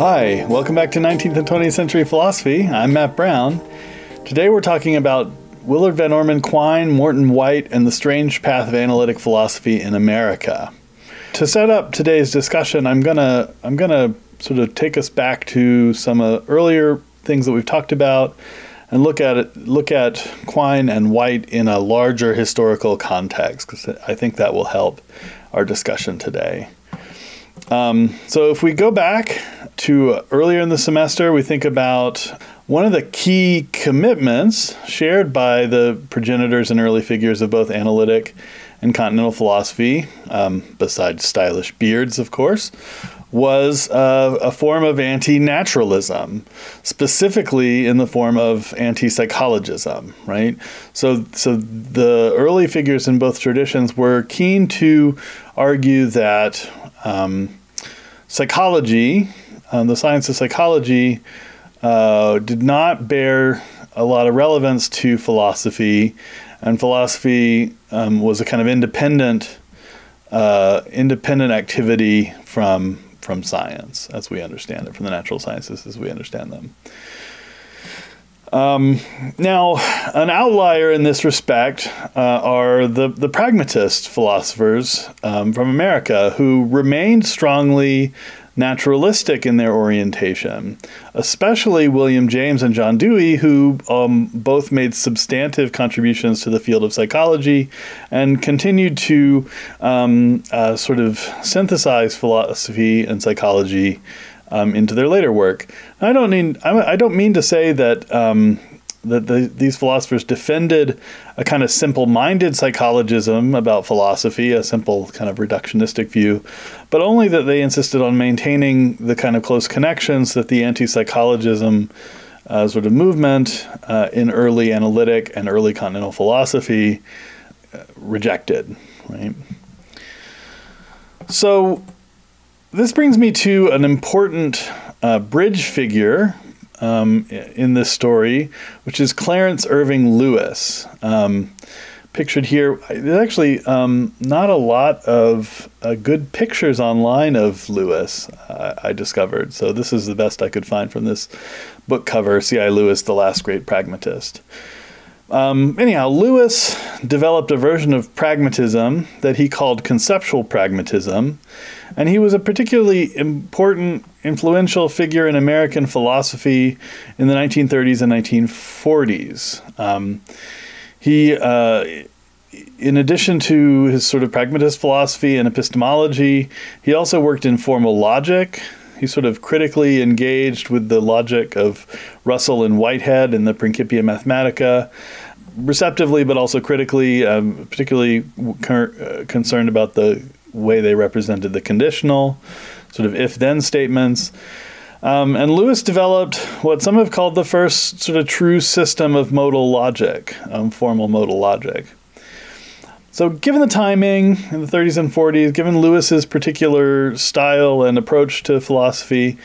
Hi, welcome back to 19th and 20th century philosophy. I'm Matt Brown. Today we're talking about Willard Van Orman Quine, Morton White, and the strange path of analytic philosophy in America. To set up today's discussion, I'm gonna I'm gonna sort of take us back to some uh, earlier things that we've talked about and look at it, look at Quine and White in a larger historical context because I think that will help our discussion today. Um, so if we go back to earlier in the semester, we think about one of the key commitments shared by the progenitors and early figures of both analytic and continental philosophy, um, besides stylish beards, of course, was uh, a form of anti naturalism, specifically in the form of anti psychologism, right? So, so the early figures in both traditions were keen to argue that um, psychology, uh, the science of psychology, uh, did not bear a lot of relevance to philosophy, and philosophy um, was a kind of independent, uh, independent activity from from science as we understand it, from the natural sciences as we understand them. Um, now, an outlier in this respect uh, are the, the pragmatist philosophers um, from America who remained strongly naturalistic in their orientation, especially William James and John Dewey, who um, both made substantive contributions to the field of psychology and continued to um, uh, sort of synthesize philosophy and psychology um, into their later work. I don't mean I don't mean to say that um, that the, these philosophers defended a kind of simple-minded psychologism about philosophy, a simple kind of reductionistic view, but only that they insisted on maintaining the kind of close connections that the anti-psychologism uh, sort of movement uh, in early analytic and early continental philosophy uh, rejected, right? So this brings me to an important uh, bridge figure um, in this story, which is Clarence Irving Lewis. Um, pictured here, there's actually um, not a lot of uh, good pictures online of Lewis, uh, I discovered. So this is the best I could find from this book cover C.I. Lewis, The Last Great Pragmatist. Um, anyhow, Lewis developed a version of pragmatism that he called conceptual pragmatism, and he was a particularly important, influential figure in American philosophy in the 1930s and 1940s. Um, he, uh, in addition to his sort of pragmatist philosophy and epistemology, he also worked in formal logic, he sort of critically engaged with the logic of Russell and Whitehead in the Principia Mathematica, receptively but also critically, um, particularly uh, concerned about the way they represented the conditional, sort of if then statements. Um, and Lewis developed what some have called the first sort of true system of modal logic, um, formal modal logic. So, given the timing in the 30s and 40s, given Lewis's particular style and approach to philosophy,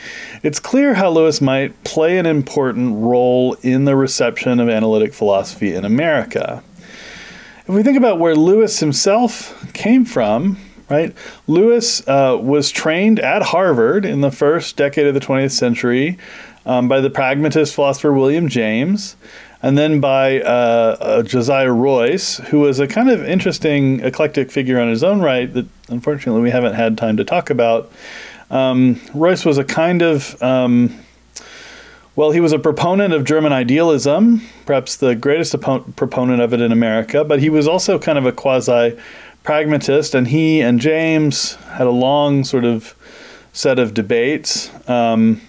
it's clear how Lewis might play an important role in the reception of analytic philosophy in America. If we think about where Lewis himself came from, right, Lewis uh, was trained at Harvard in the first decade of the 20th century um, by the pragmatist philosopher William James and then by uh, uh, Josiah Royce, who was a kind of interesting eclectic figure on his own right that unfortunately we haven't had time to talk about. Um, Royce was a kind of um, well, he was a proponent of German idealism, perhaps the greatest proponent of it in America, but he was also kind of a quasi pragmatist, and he and James had a long sort of set of debates. Um,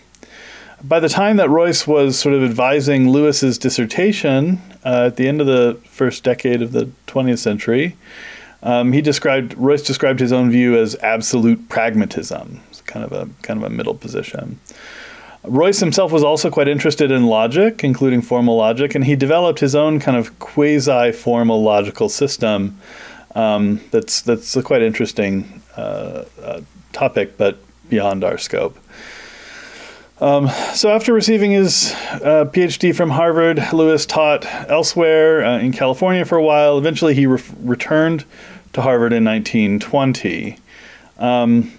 by the time that Royce was sort of advising Lewis's dissertation uh, at the end of the first decade of the 20th century, um, he described Royce described his own view as absolute pragmatism. It's kind of a kind of a middle position. Royce himself was also quite interested in logic, including formal logic, and he developed his own kind of quasi-formal logical system. Um, that's that's a quite interesting uh, uh, topic, but beyond our scope. Um, so after receiving his uh, PhD from Harvard, Lewis taught elsewhere uh, in California for a while. Eventually, he re- returned to Harvard in 1920. Um,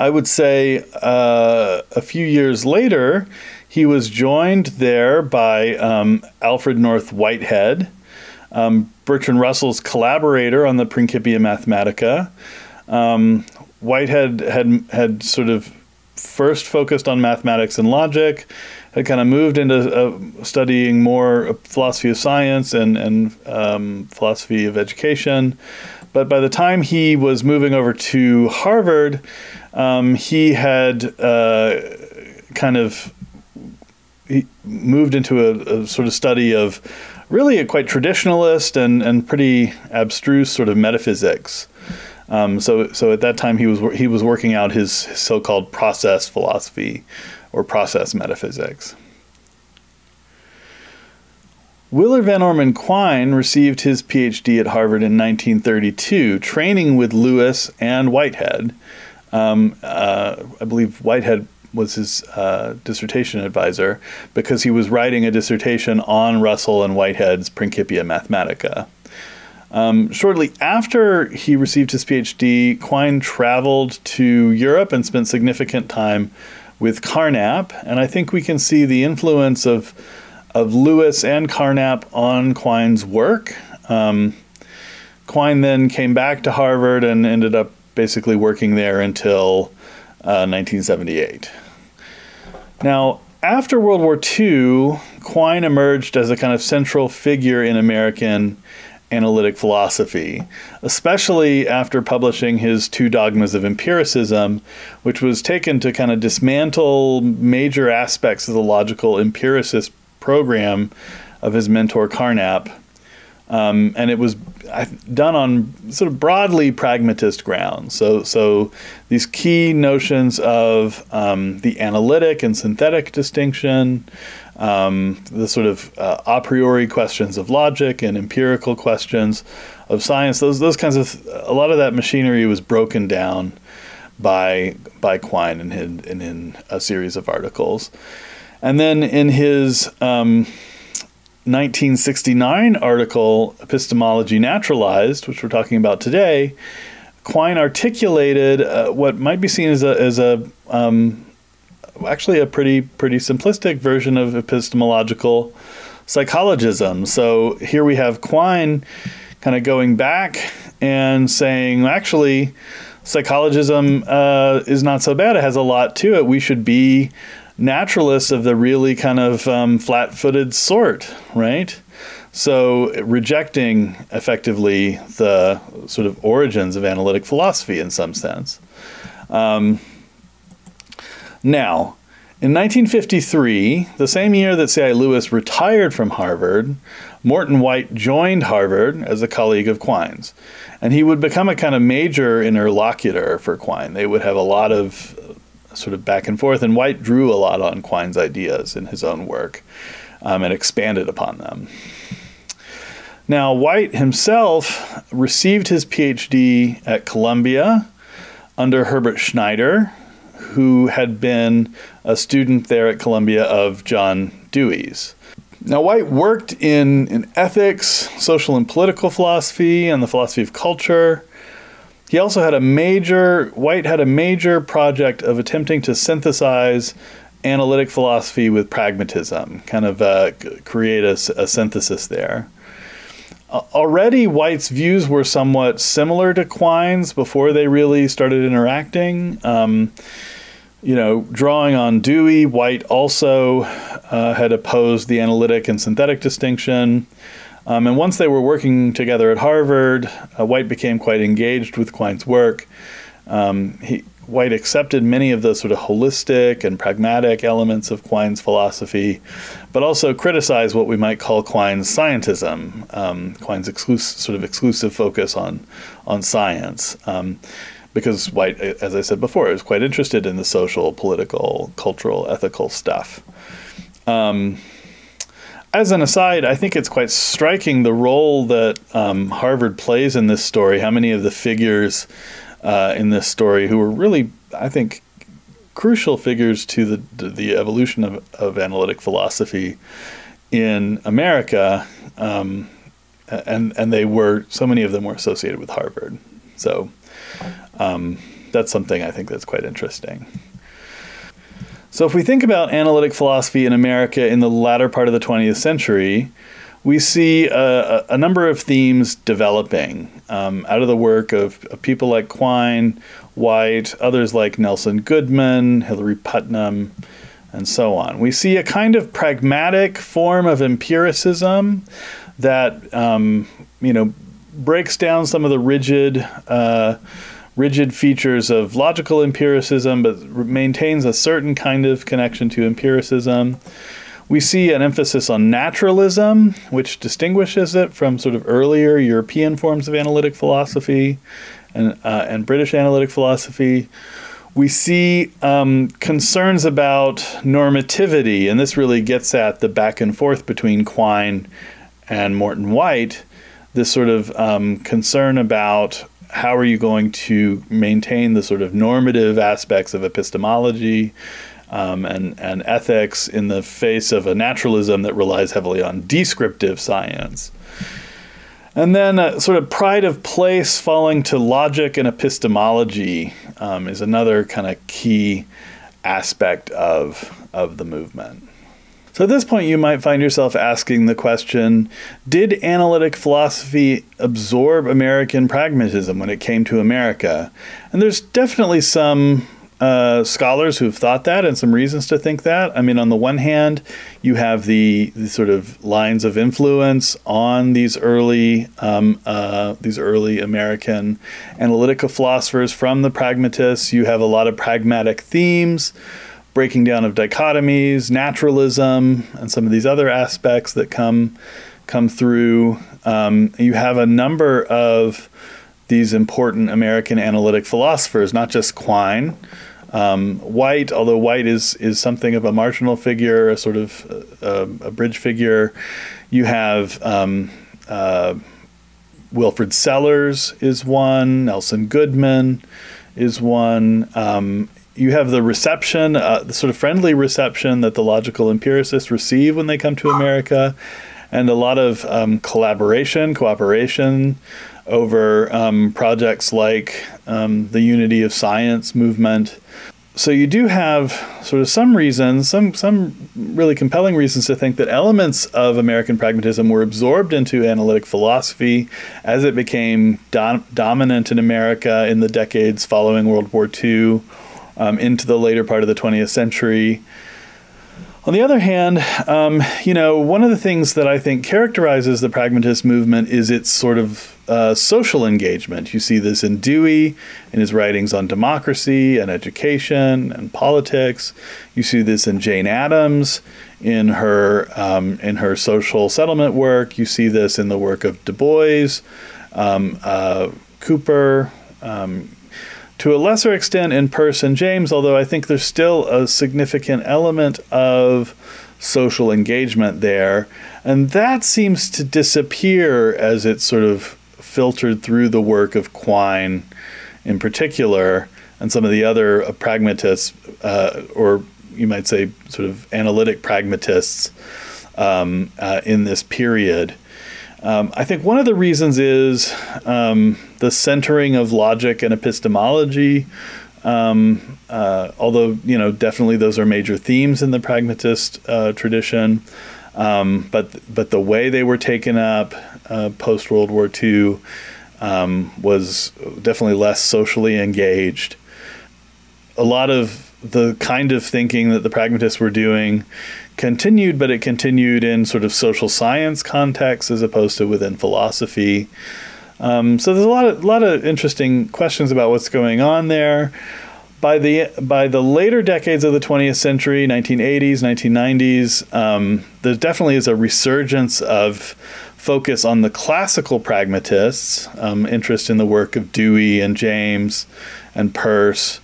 I would say uh, a few years later, he was joined there by um, Alfred North Whitehead, um, Bertrand Russell's collaborator on the Principia Mathematica. Um, Whitehead had had sort of first focused on mathematics and logic, had kind of moved into uh, studying more philosophy of science and and um, philosophy of education. But by the time he was moving over to Harvard, um, he had uh, kind of moved into a, a, sort of study of really a quite traditionalist and, and pretty abstruse sort of metaphysics. Um, so, so at that time he was he was working out his so-called process philosophy or process metaphysics. Willard Van Orman Quine received his PhD at Harvard in 1932, training with Lewis and Whitehead. Um, uh, I believe Whitehead was his uh, dissertation advisor because he was writing a dissertation on Russell and Whitehead's Principia Mathematica. Um, shortly after he received his PhD, Quine traveled to Europe and spent significant time with Carnap, and I think we can see the influence of of Lewis and Carnap on Quine's work. Um, Quine then came back to Harvard and ended up basically working there until uh, 1978. Now, after World War II, Quine emerged as a kind of central figure in American analytic philosophy, especially after publishing his Two Dogmas of Empiricism, which was taken to kind of dismantle major aspects of the logical empiricist program of his mentor Carnap. Um, and it was done on sort of broadly pragmatist grounds. So, so these key notions of um, the analytic and synthetic distinction, um, the sort of uh, a priori questions of logic and empirical questions of science, those those kinds of a lot of that machinery was broken down by by Quine in, in, in a series of articles. And then in his um, 1969 article, Epistemology Naturalized, which we're talking about today, Quine articulated uh, what might be seen as a, as a um, actually a pretty pretty simplistic version of epistemological psychologism. So here we have Quine kind of going back and saying, actually, psychologism uh, is not so bad. It has a lot to it. We should be naturalists of the really kind of um, flat footed sort, right? So, rejecting effectively the sort of origins of analytic philosophy in some sense. Um, now, in 1953, the same year that C.I. Lewis retired from Harvard, Morton White joined Harvard as a colleague of Quine's. And he would become a kind of major interlocutor for Quine. They would have a lot of sort of back and forth. And White drew a lot on Quine's ideas in his own work um, and expanded upon them. Now, White himself received his PhD at Columbia under Herbert Schneider, who had been a student there at Columbia of John Dewey's. Now, White worked in, in ethics, social and political philosophy, and the philosophy of culture. He also had a major, White had a major project of attempting to synthesize analytic philosophy with pragmatism, kind of uh, create a, a, synthesis there. Already, White's views were somewhat similar to Quine's before they really started interacting. Um, you know, drawing on Dewey, White also uh, had opposed the analytic and synthetic distinction. Um, and once they were working together at Harvard, uh, White became quite engaged with Quine's work. Um, he, White accepted many of the sort of holistic and pragmatic elements of Quine's philosophy, but also criticized what we might call Quine's scientism, um, Quine's exclusive, sort of exclusive focus on on science. Um, because White, as I said before, was quite interested in the social, political, cultural, ethical stuff. Um, as an aside, I think it's quite striking the role that um, Harvard plays in this story. How many of the figures uh, in this story who were really, I think, crucial figures to the the evolution of, of analytic philosophy in America, um, and and they were so many of them were associated with Harvard. So, um, that's something I think that's quite interesting. So, if we think about analytic philosophy in America in the latter part of the 20th century, we see a, a number of themes developing um, out of the work of, of, people like Quine, White, others like Nelson Goodman, Hilary Putnam, and so on. We see a kind of pragmatic form of empiricism that um, you know breaks down some of the rigid. Uh, rigid features of logical empiricism, but maintains a certain kind of connection to empiricism. We see an emphasis on naturalism, which distinguishes it from sort of earlier European forms of analytic philosophy and, uh, and British analytic philosophy. We see um, concerns about normativity, and this really gets at the back and forth between Quine and Morton White. This sort of um, concern about how are you going to maintain the sort of normative aspects of epistemology um, and, and ethics in the face of a naturalism that relies heavily on descriptive science. And then a sort of pride of place falling to logic and epistemology um, is another kind of key aspect of, of the movement. So at this point, you might find yourself asking the question Did analytic philosophy absorb American pragmatism when it came to America? And there's definitely some uh, scholars who've thought that and some reasons to think that. I mean, on the one hand, you have the, the sort of lines of influence on these early um, uh, these early American analytical philosophers from the pragmatists. You have a lot of pragmatic themes, breaking down of dichotomies, naturalism, and some of these other aspects that come come through. Um, you have a number of these important American analytic philosophers, not just Quine, um, White, although White is is something of a marginal figure, a sort of uh, a bridge figure. You have um, uh, Wilfrid Sellars is one. Nelson Goodman is one. Um, you have the reception, uh, the sort of friendly reception that the logical empiricists receive when they come to America, and a lot of um, collaboration, cooperation over um, projects like um, the Unity of Science movement. So you do have sort of some reasons, some some really compelling reasons to think that elements of American pragmatism were absorbed into analytic philosophy as it became dom- dominant in America in the decades following World War II, um, into the later part of the 20th century. On the other hand, um, you know, one of the things that I think characterizes the pragmatist movement is its sort of uh, social engagement. You see this in Dewey in his writings on democracy and education and politics. You see this in Jane Addams in her um, in her social settlement work. You see this in the work of Du Bois, um, uh, Cooper. Um, to a lesser extent in and James, although I think there's still a significant element of social engagement there. And that seems to disappear as it sort of filtered through the work of Quine in particular and some of the other pragmatists, uh, or you might say sort of analytic pragmatists um, uh, in this period. Um, I think one of the reasons is um, the centering of logic and epistemology. Um, uh, although you know, definitely those are major themes in the pragmatist uh, tradition. Um, but but the way they were taken up uh, post World War II um, was definitely less socially engaged. A lot of the kind of thinking that the pragmatists were doing continued, but it continued in sort of social science contexts as opposed to within philosophy. Um, so there's a lot of lot of interesting questions about what's going on there. By the by the later decades of the 20th century, 1980s, 1990s, um, there definitely is a resurgence of focus on the classical pragmatists, um, interest in the work of Dewey and James and Peirce,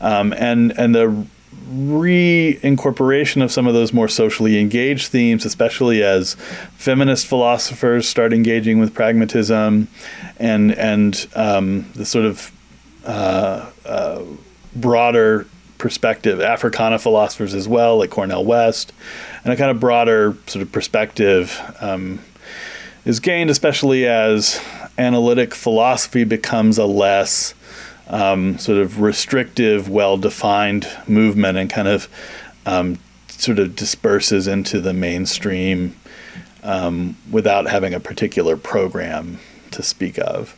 um, and and the reincorporation of some of those more socially engaged themes, especially as feminist philosophers start engaging with pragmatism, and and um, the sort of uh, uh, broader perspective, Africana philosophers as well, like Cornel West, and a kind of broader sort of perspective um, is gained, especially as analytic philosophy becomes a less um, sort of restrictive, well defined movement and kind of um, sort of disperses into the mainstream um, without having a particular program to speak of.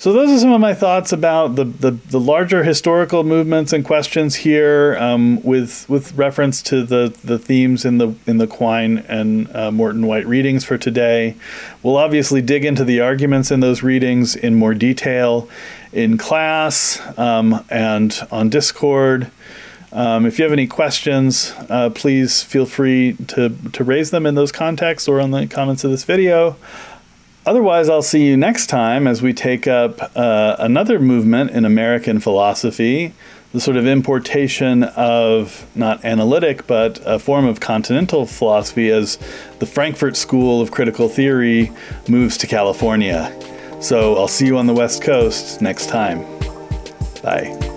So those are some of my thoughts about the, the, the larger historical movements and questions here, um, with with reference to the, the themes in the in the Quine and uh, Morton White readings for today. We'll obviously dig into the arguments in those readings in more detail in class um, and on Discord. Um, if you have any questions, uh, please feel free to, to raise them in those contexts or on the comments of this video. Otherwise, I'll see you next time as we take up uh, another movement in American philosophy, the sort of importation of not analytic, but a form of continental philosophy as the Frankfurt School of Critical Theory moves to California. So I'll see you on the West Coast next time. Bye.